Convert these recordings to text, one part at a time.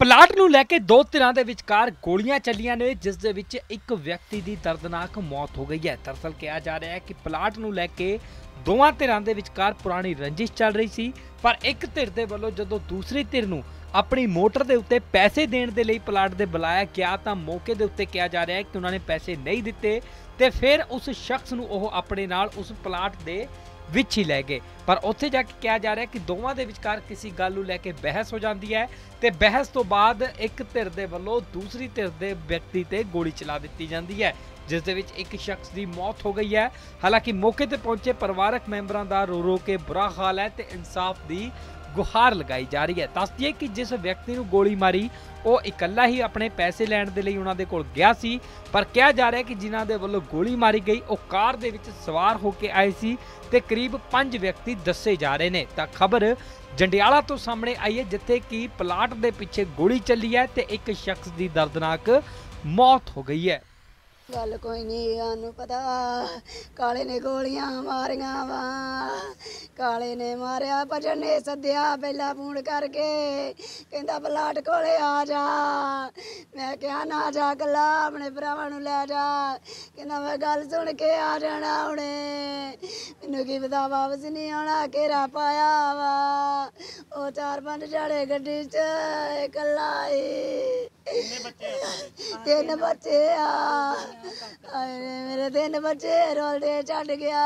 Plot ਨੂੰ ਲੈ ਕੇ ਦੋ ਧਿਰਾਂ ਦੇ ਵਿਚਕਾਰ ਗੋਲੀਆਂ ਚੱਲੀਆਂ ਨੇ, ਜਿਸ ਦੇ ਵਿੱਚ ਇੱਕ ਵਿਅਕਤੀ ਦੀ ਦਰਦਨਾਕ ਮੌਤ ਹੋ ਗਈ ਹੈ। ਦਰਅਸਲ ਕਿਹਾ ਜਾ ਰਿਹਾ ਹੈ ਕਿ ਪਲਾਟ ਨੂੰ ਲੈ ਕੇ ਦੋਵਾਂ ਧਿਰਾਂ ਦੇ ਵਿਚਕਾਰ ਪੁਰਾਣੀ ਰੰਜਿਸ਼ ਚੱਲ ਰਹੀ ਸੀ, ਪਰ ਇੱਕ ਧਿਰ ਦੇ ਵੱਲੋਂ ਜਦੋਂ ਦੂਸਰੀ ਧਿਰ ਨੂੰ ਆਪਣੀ ਮੋਟਰ ਦੇ ਉੱਤੇ ਪੈਸੇ ਦੇਣ ਦੇ ਲਈ ਪਲਾਟ ਦੇ ਬੁਲਾਇਆ ਗਿਆ, ਤਾਂ ਮੌਕੇ ਦੇ ਉੱਤੇ ਕਿਹਾ ਜਾ ਰਿਹਾ ਹੈ ਕਿ ਉਹਨਾਂ ਨੇ ਪੈਸੇ ਨਹੀਂ ਦਿੱਤੇ ਤੇ ਫਿਰ ਉਸ ਸ਼ਖਸ ਨੂੰ ਉਹ ਆਪਣੇ ਨਾਲ ਉਸ ਪਲਾਟ ਦੇ ਵਿੱਚ ਹੀ ਲੈ ਗਏ। ਪਰ ਉੱਥੇ ਜਾ ਕੇ ਕਿਹਾ ਜਾ ਰਿਹਾ ਕਿ ਦੋਵਾਂ ਦੇ ਵਿਚਕਾਰ ਕਿਸੇ ਗੱਲ ਨੂੰ ਲੈ ਕੇ ਬਹਿਸ ਹੋ ਜਾਂਦੀ ਹੈ ਤੇ ਬਹਿਸ ਤੋਂ ਬਾਅਦ ਇੱਕ ਧਿਰ ਦੇ ਵੱਲੋਂ ਦੂਸਰੀ ਧਿਰ ਦੇ ਵਿਅਕਤੀ ਤੇ ਗੋਲੀ ਚਲਾ ਦਿੱਤੀ ਜਾਂਦੀ ਹੈ, ਜਿਸ ਦੇ ਵਿੱਚ ਇੱਕ ਸ਼ਖਸ ਦੀ ਮੌਤ ਹੋ ਗਈ ਹੈ। ਹਾਲਾਂਕਿ ਮੌਕੇ ਤੇ ਪਹੁੰਚੇ ਪਰਿਵਾਰਕ ਮੈਂਬਰਾਂ ਦਾ ਰੋ ਰੋ ਕੇ ਬੁਰਾ ਹਾਲ ਹੈ ਤੇ ਇਨਸਾਫ ਦੀ ਗੁਹਾਰ ਲਗਾਈ ਜਾ ਰਹੀ ਹੈ। ਦੱਸ ਦਈਏ ਕਿ ਜਿਸ ਵਿਅਕਤੀ ਨੂੰ ਗੋਲੀ ਮਾਰੀ, ਉਹ ਇਕੱਲਾ ਹੀ ਆਪਣੇ ਪੈਸੇ ਲੈਣ ਦੇ ਲਈ ਉਹਨਾਂ ਦੇ ਕੋਲ ਗਿਆ ਸੀ। ਪਰ ਕਿਹਾ ਜਾ ਰਿਹਾ ਕਿ ਜਿਨ੍ਹਾਂ ਦੇ ਵੱਲੋਂ ਗੋਲੀ ਮਾਰੀ ਗਈ, ਉਹ ਕਾਰ ਦੇ ਵਿੱਚ ਸਵਾਰ ਹੋ ਕੇ ਆਏ ਸੀ ਤੇ ਕਰੀਬ 5 ਵਿਅਕਤੀ ਦੱਸੇ ਜਾ ਰਹੇ ਨੇ। ਤਾਂ ਖਬਰ ਜੰਡਿਆਲਾ ਤੋਂ ਸਾਹਮਣੇ ਆਈ ਹੈ, ਜਿੱਥੇ ਕਿ ਪਲਾਟ ਦੇ ਪਿੱਛੇ ਗੋਲੀ ਚੱਲੀ ਹੈ ਤੇ ਇੱਕ ਸ਼ਖਸ ਦੀ ਦਰਦਨਾਕ ਮੌਤ ਹੋ ਗਈ ਹੈ। ਗੱਲ ਕੋਈ ਨਹੀਂ ਸਾਨੂੰ ਪਤਾ। ਕਾਲੇ ਨੇ ਗੋਲੀਆਂ ਮਾਰੀਆਂ ਵਾ। ਕਾਲੇ ਨੇ ਮਾਰਿਆ, ਭਜਨ ਨੇ ਸੱਦਿਆ ਪਹਿਲਾਂ ਫੋਨ ਕਰਕੇ। ਕਹਿੰਦਾ ਪਲਾਟ ਕੋਲੇ ਆ ਜਾ। ਮੈਂ ਕਿਹਾ ਨਾ ਜਾ ਕੱਲਾ ਆਪਣੇ ਭਰਾਵਾਂ ਨੂੰ ਲੈ ਜਾ। ਕਹਿੰਦਾ ਮੈਂ ਗੱਲ ਸੁਣ ਕੇ ਆ ਜਾਣਾ ਹੁਣੇ। ਮੈਨੂੰ ਕੀ ਪਤਾ ਵਾਪਸ ਨਹੀਂ ਆਉਣਾ ਘੇਰਾ ਪਾਇਆ ਵਾ। ਉਹ ਚਾਰ ਪੰਜ ਜਾੜੇ ਗੱਡੀ 'ਚ ਇਕੱਲਾ ਹੀ ਤਿੰਨ ਬੱਚੇ ਆ ਮੇਰੇ ਤਿੰਨ ਬੱਚੇ ਰੋਲਦੇ ਛੱਡ ਗਿਆ।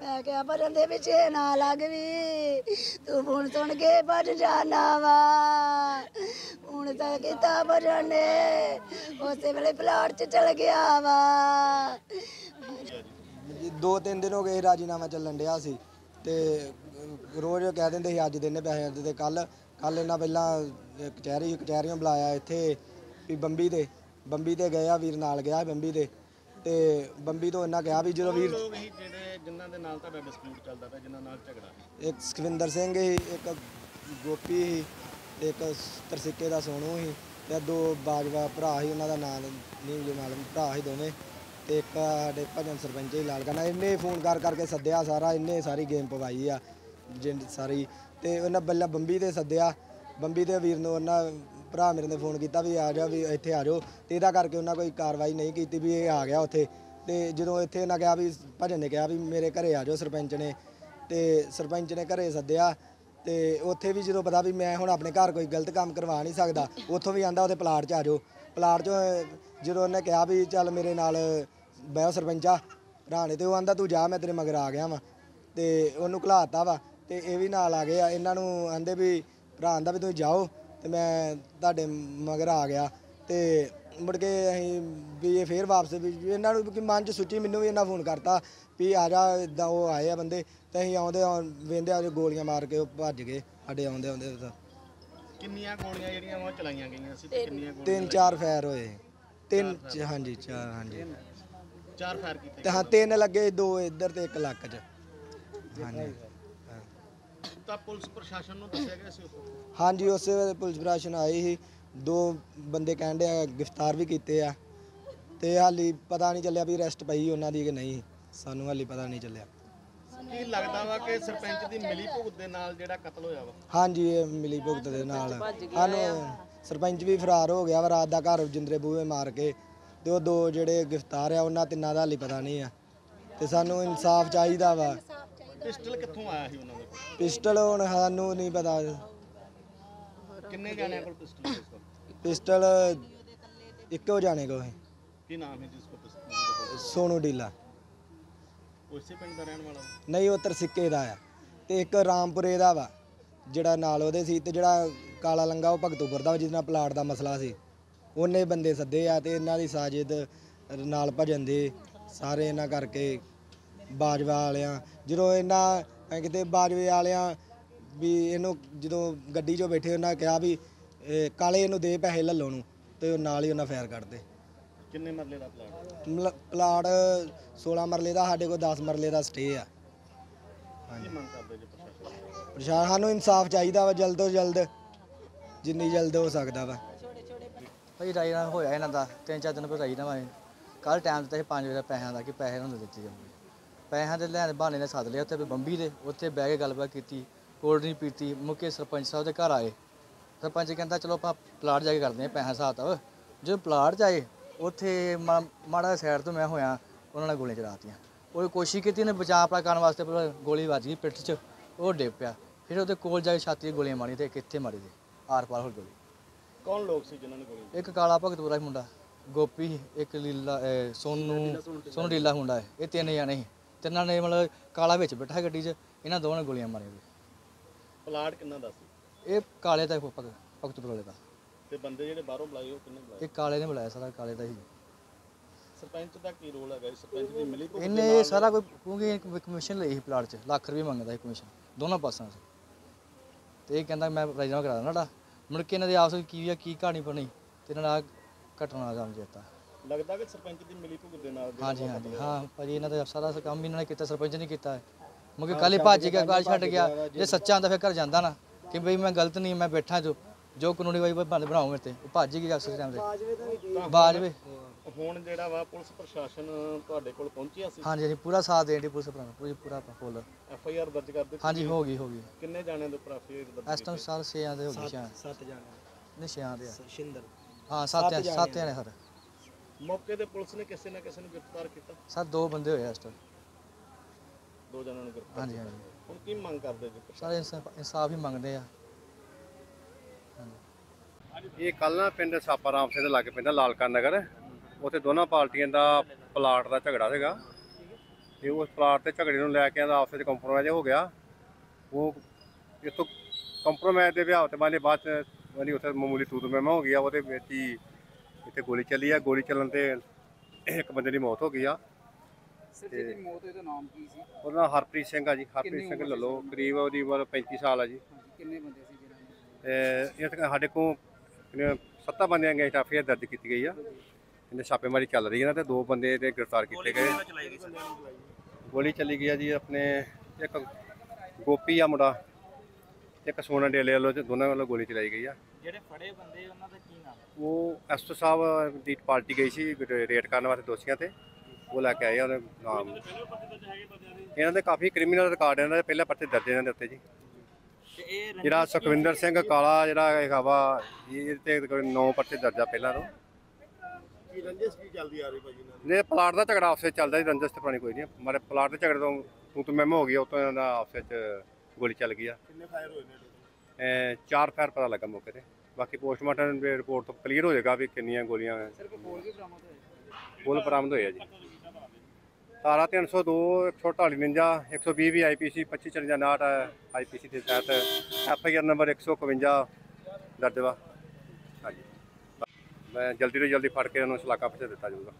ਮੈਂ ਕਿਹਾ ਭਜਨ ਦੇ ਪਿੱਛੇ ਨਾ ਲੱਗ ਵੀ। ਤੂੰ ਫੋਨ ਸੁਣ ਕੇ ਭੱਜ ਜਾਣਾ ਵਾ। ਹੁਣ ਤਾਂ ਕੀਤਾ ਭਜਨ ਨੇ। ਉਸੇ ਵੇਲੇ ਪਲਾਟ 'ਚ ਚਲ ਗਿਆ ਵਾ। ਦੋ ਤਿੰਨ ਦਿਨ ਹੋ ਗਏ ਰਾਜੀਨਾਮਾ ਚੱਲਣ ਡਿਆ ਸੀ। ਤੇ ਰੋਜ਼ ਕਹਿ ਦਿੰਦੇ ਸੀ, ਅੱਜ ਦਿਨੇ ਪੈਸੇ, ਅੱਜ ਤੇ ਕੱਲ ਕੱਲ ਇਹਨਾਂ ਪਹਿਲਾਂ ਕਚਹਿਰੀ ਕਚਹਿਰੀਆਂ ਬੁਲਾਇਆ ਇੱਥੇ ਵੀ ਬੰਬੀ ਦੇ। ਬੰਬੀ ਤੇ ਗਏ ਆ, ਵੀਰ ਨਾਲ ਗਿਆ ਬੰਬੀ ਦੇ। ਤੇ ਬੰਬੀ ਤੋਂ ਇਹਨਾਂ ਕਿਹਾ ਵੀ ਜਦੋਂ ਵੀਰ ਲੋਕ ਹੀ ਜਿਹੜੇ ਜਿਨ੍ਹਾਂ ਦੇ ਨਾਲ ਤੁਹਾਡਾ ਡਿਸਪਿਊਟ ਚੱਲਦਾ ਪਿਆ ਜਿਨ੍ਹਾਂ ਨਾਲ ਝਗੜਾ ਇੱਕ ਸੁਖਵਿੰਦਰ ਸਿੰਘ ਸੀ ਇੱਕ ਗੋਪੀ ਸੀ ਤੇ ਇੱਕ ਤਰਸਿੱਕੇ ਦਾ ਸੋਨੂ ਸੀ ਤੇ ਦੋ ਬਾਜਵਾ ਭਰਾ ਸੀ ਉਹਨਾਂ ਦਾ ਨਾਮ ਨਹੀਂ ਜੋ ਮਾਲੂਮ ਭਰਾ ਸੀ ਦੋਵੇਂ ਤੇ ਇੱਕ ਸਾਡੇ ਭਜਨ ਸਰਪੰਚ ਹੀ ਲਾਲ ਕਰਨਾ ਇਹਨੇ ਫੋਨ ਕਰ ਕਰਕੇ ਸੱਦਿਆ ਸਾਰਾ ਇਹਨੇ ਸਾਰੀ ਗੇਮ ਪਵਾਈ ਆ ਜਿੰਦ ਸਾਰੀ ਤੇ ਉਹਨਾਂ ਬੱਲਾ ਬੰਬੀ ਤੇ ਸੱਦਿਆ। ਬੰਬੀ ਦੇ ਵੀਰ ਨੂੰ ਉਹਨਾਂ ਭਰਾ ਮੇਰੇ ਨੇ ਫੋਨ ਕੀਤਾ ਵੀ ਆ ਜਾ ਵੀ ਇੱਥੇ ਆ ਜਾਓ ਤੇ ਇਹਦਾ ਕਰਕੇ ਉਹਨਾਂ ਕੋਈ ਕਾਰਵਾਈ ਨਹੀਂ ਕੀਤੀ ਵੀ ਇਹ ਆ ਗਿਆ ਉੱਥੇ। ਤੇ ਜਦੋਂ ਇੱਥੇ ਇਹਨਾਂ ਕਿਹਾ ਵੀ ਭਜਨ ਨੇ ਕਿਹਾ ਵੀ ਮੇਰੇ ਘਰੇ ਆ ਜਾਓ ਸਰਪੰਚ ਨੇ ਤੇ ਸਰਪੰਚ ਨੇ ਘਰੇ ਸੱਦਿਆ ਤੇ ਉੱਥੇ ਵੀ ਜਦੋਂ ਪਤਾ ਵੀ ਮੈਂ ਹੁਣ ਆਪਣੇ ਘਰ ਕੋਈ ਗਲਤ ਕੰਮ ਕਰਵਾ ਨਹੀਂ ਸਕਦਾ, ਉੱਥੋਂ ਵੀ ਆਂਦਾ ਉਹਦੇ ਪਲਾਟ 'ਚ ਆ ਜਾਓ। ਪਲਾਟ 'ਚ ਜਦੋਂ ਉਹਨੇ ਕਿਹਾ ਵੀ ਚੱਲ ਮੇਰੇ ਨਾਲ ਬਹਿ ਸਰਪੰਚਾ, ਰਾਣੇ ਤੇ ਉਹ ਆਂਦਾ ਤੂੰ ਜਾ, ਮੈਂ ਤੇਰੇ ਮਗਰ ਆ ਗਿਆ ਵਾਂ। ਤੇ ਉਹਨੂੰ ਘਲਾਤਾ ਵਾ ਤੇ ਇਹ ਵੀ ਨਾਲ ਆ ਗਏ ਆ। ਇਹਨਾਂ ਨੂੰ ਆਂਦੇ ਵੀ ਭਰਾ ਆਂਦਾ ਵੀ ਤੁਸੀਂ ਜਾਓ। ਤੇ ਮੈਂ ਤੁਹਾਡੇ ਮਗਰ ਆ ਗਿਆ ਤੇ ਮੁੜ ਕੇ ਅਸੀਂ ਵੀ ਇਹ ਫੇਰ ਵਾਪਸ ਵੀ ਇਹਨਾਂ ਨੂੰ ਕਿ ਮਨ ਚ ਸੁੱਚੀ ਮੈਨੂੰ ਵੀ ਇਹਨਾਂ ਫੋਨ ਕਰਤਾ ਵੀ ਆ ਜਾ ਇਦਾਂ ਉਹ ਆਏ ਆ ਬੰਦੇ ਤੇ ਅਸੀਂ ਆਉਂਦੇ ਵੇਂਦੇ ਆ ਗੋਲੀਆਂ ਮਾਰ ਕੇ ਉਹ ਭੱਜ ਗਏ ਸਾਡੇ ਆਉਂਦੇ ਆਉਂਦੇ ਤਾਂ ਕਿੰਨੀਆਂ ਗੋਲੀਆਂ ਜਿਹੜੀਆਂ ਉਹ ਚਲਾਈਆਂ ਗਈਆਂ ਸੀ ਤੇ ਕਿੰਨੀਆਂ ਗੋਲੀਆਂ ਤਿੰਨ ਚਾਰ ਫਾਇਰ ਹੋਏ। ਤਿੰਨ ਚ- ਹਾਂਜੀ ਚਾਰ ਹਾਂਜੀ। ਚਾਰ ਫਾਇਰ ਕੀਤੇ ਤੇ ਹਾਂ ਤਿੰਨ ਲੱਗੇ ਦੋ ਇੱਧਰ ਤੇ ਇੱਕ ਲੱਕ ਚ। ਹਾਂਜੀ। ਤਾਂ ਪੁਲਿਸ ਪ੍ਰਸ਼ਾਸਨ ਨੂੰ ਦੱਸਿਆ ਗਿਆ ਸੀ ਵਕਤ? ਹਾਂਜੀ ਉਸੇ ਵੇਲੇ ਪੁਲਿਸ ਪ੍ਰਸ਼ਾਸਨ ਆਈ ਸੀ। ਦੋ ਬੰਦੇ ਕਹਿੰਦੇ ਆ ਗ੍ਰਿਫਤਾਰ ਵੀ ਕੀਤੇ ਆ। ਤੇ ਹਾਲੀ ਪਤਾ ਨਹੀਂ ਚੱਲਿਆ ਵੀ ਅਰੈਸਟ ਪਈ ਉਹਨਾਂ ਦੀ ਕਿ ਨਹੀਂ। ਸਾਨੂੰ ਹਾਲੀ ਪਤਾ ਨਹੀਂ ਚੱਲਿਆ। ਕੀ ਲੱਗਦਾ ਵਾ ਕਿ ਸਰਪੰਚ ਦੀ ਮਿਲੀ ਭੁਗਤ ਦੇ ਨਾਲ ਜਿਹੜਾ ਕਤਲ ਹੋਇਆ ਵਾ? ਹਾਂਜੀ ਇਹ ਮਿਲੀ ਭੁਗਤ ਦੇ ਨਾਲ। ਸਾਨੂੰ ਸਰਪੰਚ ਵੀ ਫਰਾਰ ਹੋ ਗਿਆ ਵਾ ਰਾਤ ਦਾ ਘਰ ਜਿੰਦਰੇ ਬੂਹੇ ਮਾਰ ਕੇ। ਤੇ ਉਹ ਦੋ ਜਿਹੜੇ ਗ੍ਰਿਫਤਾਰ ਆ ਉਹਨਾਂ ਤਿੰਨਾਂ ਦਾ ਹਾਲੀ ਪਤਾ ਨਹੀਂ ਆ। ਤੇ ਸਾਨੂੰ ਇਨਸਾਫ ਚਾਹੀਦਾ ਵਾ। ਪਿਸਟਲ ਕਿੱਥੋਂ ਆਇਆ ਸੀ ਉਹਨਾਂ ਦੇ ਕੋਲ? ਪਿਸਟਲ ਹੁਣ ਸਾਨੂੰ ਨਹੀਂ ਪਤਾ। ਕਿੰਨੇ ਜਾਣਿਆਂ ਕੋਲ ਪਿਸਟਲ ਸੀ ਉਸ ਵਕਤ? ਪਿਸਟਲ ਇੱਕੋ ਜਾਣੇ ਕੋ ਹੈ ਕੀ ਨਾਮ ਹੈ ਜਿਸ ਕੋਲ ਪਿਸਟਲ? ਸੋਨੂ ਡੀਲਾ। ਉਸੇ ਪਿੰਡ ਦਾ ਰਹਿਣ ਵਾਲਾ? ਵਾ? ਨਹੀਂ ਉਹ ਤਰਸਿੱਕੇ ਦਾ ਆ। ਤੇ ਇੱਕ ਰਾਮਪੁਰੇ ਦਾ ਵਾ ਜਿਹੜਾ ਨਾਲ ਉਹਦੇ ਸੀ ਤੇ ਜਿਹੜਾ ਕਾਲਾ ਲੰਗਾ ਉਹ ਭਗਤੂਪੁਰ ਦਾ ਵਾ, ਜਿਹਦੇ ਨਾਲ ਪਲਾਟ ਦਾ ਮਸਲਾ ਸੀ। ਉਹਨੇ ਬੰਦੇ ਸੱਦੇ ਆ ਤੇ ਇਹਨਾਂ ਦੀ ਸਾਜਿਦ ਨਾਲ ਭਜਨ ਦੇ ਸਾਰੇ ਇਹਨਾਂ ਕਰਕੇ ਬਾਜਵਾ ਵਾਲਿਆਂ ਜਦੋਂ ਇਹਨਾਂ ਐਂ ਕਿਤੇ ਬਾਜਵੇ ਵਾਲਿਆਂ ਵੀ ਇਹਨੂੰ ਜਦੋਂ ਗੱਡੀ 'ਚੋਂ ਬੈਠੇ ਉਹਨਾਂ ਕਿਹਾ ਵੀ ਇਹ ਕਾਲੇ ਇਹਨੂੰ ਦੇ ਪੈਸੇ ਲੱਲੋ ਨੂੰ ਤੇ ਉਹ ਨਾਲ ਹੀ ਉਹਨਾਂ ਫਾਇਰ ਕੱਢਦੇ। ਕਿੰਨੇ ਮਰਲੇ ਦਾ ਪਲਾਟ? ਪਲਾਟ 16 ਮਰਲੇ ਦਾ ਸਾਡੇ ਕੋਲ 10 ਮਰਲੇ ਦਾ ਸਟੇ ਆ। ਕੀ ਮੰਗ ਕਰਦੇ ਜੀ ਪ੍ਰਸ਼ਾਸਨ? ਪ੍ਰਸ਼ਾਸਨ ਸਾਨੂੰ ਇਨਸਾਫ ਚਾਹੀਦਾ ਵਾ ਜਲਦ ਤੋਂ ਜਲਦ ਜਿੰਨੀ ਜਲਦ ਹੋ ਸਕਦਾ ਵਾ। ਭਾਈ ਰਾਜੀਨਾਮਾ ਹੋਇਆ ਇਹਨਾਂ ਦਾ ਤਿੰਨ ਚਾਰ ਦਿਨ ਪਹਿਲਾਂ ਰਾਜੀਨਾਮਾ ਹੋਇਆ ਕੱਲ ਟਾਈਮ ਦਿੱਤਾ ਸੀ 5 ਵਜੇ ਦਾ ਪੈਸਿਆਂ ਦਾ ਕਿ ਪੈਸੇ ਉਹਨਾਂ ਨੂੰ ਦਿੱਤੇ ਜਾਣਗੇ। ਪੈਸਿਆਂ ਦੇ ਲੈਣ ਦੇ ਬਹਾਨੇ ਨੇ ਸੱਦ ਲਿਆ ਉੱਥੇ ਬੰਬੀ ਦੇ ਉੱਥੇ ਬਹਿ ਕੇ ਗੱਲਬਾਤ ਕੀਤੀ ਕੋਲਡ ਡਰਿੰਕ ਪੀਤੀ ਮੁੱਕੇ ਸਰਪੰਚ ਸਾਹਿਬ ਦੇ ਘਰ ਆਏ। ਸਰਪੰਚ ਕਹਿੰਦਾ ਚਲੋ ਆਪਾਂ ਪਲਾਟ ਜਾ ਕੇ ਕਰਦੇ ਹਾਂ ਪੈਸਾ ਹਿਸਾਬ ਤਾਂ ਜਦੋਂ ਪਲਾਟ ਜਾਏ ਉੱਥੇ ਮਾ- ਮਾੜਾ ਸਾਈਡ ਤੋਂ ਮੈਂ ਹੋਇਆ ਉਹਨਾਂ ਨੇ ਗੋਲੀਆਂ ਚਲਾਤੀਆਂ। ਉਹ ਕੋਸ਼ਿਸ਼ ਕੀਤੀ ਉਹਨੇ ਬਚਾਅ ਆਪਣਾ ਕਰਨ ਵਾਸਤੇ ਪਰ ਗੋਲੀ ਵੱਜ ਗਈ ਪਿੱਠ 'ਚ ਉਹ ਡਿੱਗ ਪਿਆ। ਫਿਰ ਉਹਦੇ ਕੋਲ ਜਾ ਕੇ ਛਾਤੀ 'ਚ ਗੋਲੀਆਂ ਮਾਰੀਆਂ ਤੇ ਕਿੱਥੇ ਮਾਰੀ ਤੇ ਆਰ ਪਾਰ ਹੋ ਗਈ ਗੋਲੀ। ਕੌਣ ਲੋਕ ਸੀ ਜਿਨ੍ਹਾਂ ਨੇ ਗੋਲੀ ਇੱਕ ਕਾਲਾ ਭਗਤਪੁਰਾ ਸੀ ਮੁੰਡਾ ਗੋਪੀ ਇੱਕ ਲੀਲਾ ਅਹ ਸੋਨੂ ਸੋਨੂ ਲੀਲਾ ਮੁੰਡਾ ਹੈ ਇਹ ਤਿੰਨ ਜਾਣੇ ਸੀ। ਤਿੰਨਾਂ ਨੇ ਮਤਲਬ ਕਾਲਾ ਵਿੱਚ ਬੈਠਾ ਗੱਡੀ 'ਚ ਇਹਨਾਂ ਦੋਵਾਂ ਨੇ ਗੋਲੀਆਂ ਮਾਰੀਆਂ। ਪਲਾਟ ਕਿੰਨਾ ਦਾ ਸੀ? ਇਹ ਕਾਲੇ ਦਾ ਭਗਤ ਭਗਤਪੁਰੇ ਦਾ। ਤੇ ਬੰਦੇ ਜਿਹੜੇ ਬਾਹਰੋਂ ਬੁਲਾਏ ਉਹ ਕਿੰਨੇ ਬੁਲਾਏ? ਇਹ ਕਾਲੇ ਨੇ ਬੁਲਾਇਆ ਸਾਰਾ ਕਾਲੇ ਦਾ ਹੀ। ਸਰਪੰਚ ਦਾ ਕੀ ਰੋਲ ਹੈਗਾ ਜੀ? ਸਰਪੰਚ ਦੀ ਮਿਲੀ ਭੁਗਤ ਦੇ ਇਹਨੇ ਨਾਲ? ਸਾਰਾ ਕੋਈ ਕਿਉਂਕਿ ਇੱਕ ਕਮਿਸ਼ਨ ਲਈ ਸੀ ਪਲਾਟ 'ਚ ਲੱਖ ਰੁਪਏ ਮੰਗਦਾ ਸੀ ਕਮਿਸ਼ਨ ਦੋਨਾਂ ਪਾਸਿਆਂ 'ਚ। ਤੇ ਇਹ ਕਹਿੰਦਾ ਮੈਂ ਰਾਜਨਾਮਾ ਕਰਾ ਤੁਹਾਡਾ। ਮੁੜ ਕੇ ਇਹਨਾਂ ਦੇ ਆਪਸ ਵਿੱਚ ਕੀ ਆ ਕੀ ਕਹਾਣੀ ਬਣੀ ਤੇ ਇਹਨਾਂ ਨਾਲ ਆਹ ਘਟਨਾ ਜਾਮ ਦਿੱਤਾ। ਲੱਗਦਾ ਕਿ ਸਰਪੰਚ ਦੀ ਮਿਲੀ ਭੁਗਤ ਦੇ ਨਾਲ ਹਾਂਜੀ ਵਾ ਹਾਂਜੀ। ਹਾਂ ਭਾਜੀ ਇਹਨਾਂ ਦਾ ਸਾਰਾ ਕੰਮ ਇਹਨਾਂ ਨੇ ਕੀਤਾ ਸਰਪੰਚ ਨੇ ਕੀਤਾ ਹੈ। ਮੁਕੇ ਕੱਲ ਭੱਜ ਗਿਆ ਕੱਲ ਛੱਡ ਗਿਆ। ਜੇ ਸੱਚਾ ਹੁੰਦਾ ਫਿਰ ਘਰ ਜਾਂਦਾ ਨਾ। ਕਿ ਬਈ ਮੈਂ ਗਲਤ ਨਹੀਂ ਮੈਂ ਬੈਠਾ ਜੋ ਜੋ ਕਾਨੂੰਨੀ ਵਾਈ ਬੰਦ ਬਣਾਓ ਮੇਰੇ ਤੇ। ਉਹ ਭੱਜ ਗਿਆ ਅਕਸਰ ਟਾਈਮ ਤੇ। ਬਾਜਵੇ ਹੁਣ ਜਿਹੜਾ ਵਾ ਪੁਲਿਸ ਪ੍ਰਸ਼ਾਸਨ ਤੁਹਾਡੇ ਕੋਲ ਪਹੁੰਚਿਆ ਸੀ? ਹਾਂਜੀ ਹਾਂਜੀ ਪੂਰਾ ਸਾਥ ਦੇਣ ਦੀ ਪੁਲਿਸ ਭਰਾ ਪੂਰੀ ਪੂਰਾ ਫੁੱਲ ਐਫ ਆਈ ਆਰ ਦਰਜ ਕਰ ਦਿੱਤੀ ਹਾਂਜੀ ਹੋ ਗਈ ਹੋ ਗਈ। ਕਿੰਨੇ ਜਾਣਿਆਂ ਦੇ ਉੱਪਰ ਐਫ ਆਈ ਆਰ ਦਰਜ ਇਸ ਟਾਈਮ ਸਾਲ 6 ਆਂਦੇ ਹੋ ਗਏ ਛੇ ਸੱਤ ਜਾਣੇ ਨਹੀਂ ਛੇ ਆਂਦੇ ਆ। ਸ਼ਿੰਦਰ ਹਾਂ ਸੱਤ ਆ ਸੱਤ ਆ ਨੇ ਸਰ ਮੌਕੇ ਤੇ ਪੁਲਿਸ ਨੇ ਕਿਸੇ ਨਾ ਕਿਸੇ ਨੂੰ ਗ੍ਰਿਫਤਾਰ ਕੀਤਾ? ਸਰ ਦੋ ਬੰਦੇ ਹੋਏ ਆ ਇਸ ਟਾਈਮ ਦੋ ਜਣਾਂ ਨੂੰ ਗ੍ਰਿਫਤਾਰ ਹਾਂਜੀ ਹਾਂਜੀ। ਹੁਣ ਕੀ ਮੰਗ ਕਰਦੇ ਜੀ? ਸਾਰੇ ਇਨਸਾਫ ਇਨਸਾਫ ਹੀ ਮੰਗਦੇ ਆ। ਇਹ ਕੱਲ ਨਾ ਪਿੰਡ ਸਾਪਾਰਾਮ ਸਿੰਘ ਦੇ ਲਾਗੇ ਪੈਂਦਾ ਲਾਲਕਾ ਨਗਰ। ਉੱਥੇ ਦੋਨਾਂ ਪਾਰਟੀਆਂ ਦਾ ਪਲਾਟ ਦਾ ਝਗੜਾ ਸੀਗਾ। ਤੇ ਉਸ ਪਲਾਟ ਤੇ ਝਗੜੇ ਨੂੰ ਲੈ ਕੇ ਇਹਦਾ ਆਪਸ ਵਿੱਚ ਕੰਪਰੋਮਾਈਜ਼ ਹੋ ਗਿਆ। ਉਹ ਇਤੋਂ ਕੰਪਰੋਮਾਈਜ਼ ਦੇ ਵਿਆਹ ਤੇ ਬਾਅਦ ਬਾਅਦ ਚ ਉੱਥੇ ਮਾਮੂਲੀ ਤੂਤ ਮਹਿਮਾ ਹੋ ਗਿਆ ਉਹਦੇ ਵਿੱਚ ਹੀ ਇੱਥੇ ਗੋਲੀ ਚੱਲੀ ਆ ਗੋਲੀ ਚੱਲਣ ਤੇ ਇੱਕ ਬੰਦੇ ਦੀ ਮੌਤ ਹੋ ਗਈ ਆ। ਸਰ ਜਿਹਦੀ ਮੌਤ ਹੋਈ ਉਹਦਾ ਨਾਮ ਕੀ ਸੀ? ਉਹਦਾ ਨਾਂ ਹਰਪ੍ਰੀਤ ਸਿੰਘ ਆ ਜੀ ਹਰਪ੍ਰੀਤ ਸਿੰਘ ਲੱਲੋ ਕਰੀਬ ਉਹਦੀ ਉਮਰ 35 ਸਾਲ ਆ ਜੀ। ਕਿੰਨੇ ਬੰਦੇ ਸੀ ਜਿਹਨਾਂ ਨੇ ਤੇ ਇਹ ਸਾਡੇ ਕੋਲ ਕਿੰਨੇ ਸੱਤਾ ਬੰਦਿਆਂ ਗਏ ਐਫਆਈਆਰ ਦਰਜ ਕੀਤੀ ਗਈ ਆ। ਇਹਨੇ ਛਾਪੇਮਾਰੀ ਚੱਲ ਰਹੀ ਹੈ ਨਾ ਤੇ ਦੋ ਬੰਦੇ ਤੇ ਗ੍ਰਿਫਤਾਰ ਕੀਤੇ ਗਏ। ਗੋਲੀ ਚੱਲੀ ਗਈ ਆ ਜੀ ਆਪਣੇ ਇੱਕ ਗੋਪੀ ਆ ਮੁੰਡਾ ਇੱਕ ਸੋਨਾ ਡੇਲੇ ਵੱਲੋਂ ਤੇ ਦੋਨਾਂ ਵੱਲੋਂ ਗੋਲੀ ਚਲਾਈ ਗਈ ਆ। ਜਿਹੜੇ ਫੜੇ ਬੰਦੇ ਉਹਨਾਂ ਦਾ ਕੀ ਨਾਮ? ਉਹ ਐਸਟੋ ਸਾਹਿਬ ਦੀ ਪਾਰਟੀ ਗਈ ਸੀ ਰੇਟ ਕਰਨ ਵਾਸਤੇ ਦੋਸ਼ੀਆਂ ਤੇ। ਉਹ ਲੈ ਕੇ ਆਏ ਆ ਉਹਦੇ ਨਾਮ ਇਹਨਾਂ ਦੇ ਕਾਫੀ ਕ੍ਰਿਮੀਨਲ ਰਿਕਾਰਡ ਇਹਨਾਂ ਦੇ ਪਹਿਲਾਂ ਪਰਚੇ ਦਰਜ ਇਹਨਾਂ ਦੇ ਉੱਤੇ ਜੀ। ਤੇ ਇਹ ਜਿਹੜਾ ਸੁਖਵਿੰਦਰ ਸਿੰਘ ਕਾਲਾ ਜਿਹੜਾ ਹੈਗਾ ਵਾ ਇਹ ਤੇ ਕੋਈ ਨੌ ਪਰਚੇ ਦਰਜਾ ਪਹਿਲਾਂ ਤੋਂ। ਕੀ ਰੰਜਿਸ਼ ਕੀ ਚੱਲਦੀ ਆ ਰਹੀ ਭਾਜੀ ਨੇ ਪਲਾਟ ਦਾ ਝਗੜਾ ਆਪਸੇ ਚੱਲਦਾ ਜੀ ਰੰਜਸ ਤੇ ਪਾਣੀ ਕੋਈ ਨਹੀਂ ਮਾਰੇ ਪਲਾਟ ਦੇ ਝਗੜੇ ਤੋਂ ਤੂੰ ਤੂੰ ਮੈਮ ਹੋ ਗਈ ਉਤੋਂ ਇਹਨਾਂ ਦਾ ਆਪਸੇ ਚ ਗੋਲੀ ਚੱਲ ਗਈ ਆ। ਕਿੰਨੇ ਫਾਇਰ ਹੋਏ ਨੇ ਇਹ ਚਾਰ ਫਾਇਰ ਪਤਾ ਲੱਗਾ ਮੌਕੇ ਤੇ। ਬਾਕੀ ਪੋਸਟਮਾਰਟਮ ਰਿਪੋਰਟ ਤੋਂ ਕਲੀਅਰ ਹੋ ਜਾਏਗਾ ਵੀ ਕਿੰਨੀਆਂ ਗੋਲੀਆਂ ਸਿਰਫ ਗੋਲ ਵੀ ਬਰਾਮਦ ਹੋਏ? ਗੋਲ ਬਰਾਮਦ ਹੋਏ ਆ ਜੀ। ਧਾਰਾ 302 148 49 120 ਵੀ ਆਈਪੀਸੀ 2554 ਆਈਪੀਸੀ ਦੇ ਤਹਿਤ। ਐਫ ਆਈ ਆਰ ਨੰਬਰ 151 ਦਰਜ ਵਾ। ਹਾਂਜੀ। ਮੈਂ ਜਲਦੀ ਤੋਂ ਜਲਦੀ ਫੜ ਕੇ ਉਹਨੂੰ ਸਲਾਕਾ ਪਹੁੰਚਾ ਦਿੱਤਾ ਜਾਊਗਾ।